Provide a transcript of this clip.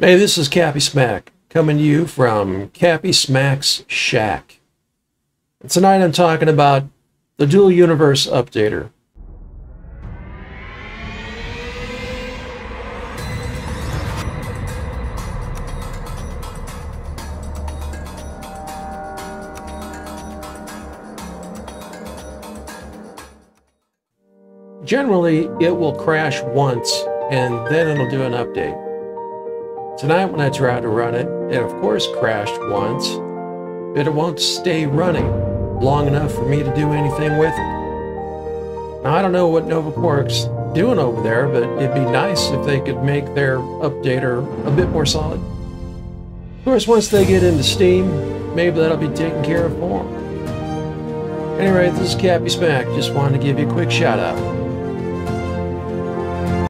Hey, this is Cappy Smack coming to you from Cappy Smack's Shack. And tonight I'm talking about the Dual Universe Updater. Generally, it will crash once and then it'll do an update. Tonight when I tried to run it, it of course crashed once, but it won't stay running long enough for me to do anything with it. Now I don't know what NovaQuark's doing over there, but it'd be nice if they could make their updater a bit more solid. Of course, once they get into Steam, maybe that'll be taken care of for them. Anyway, this is Cappy Smack. Just wanted to give you a quick shout out.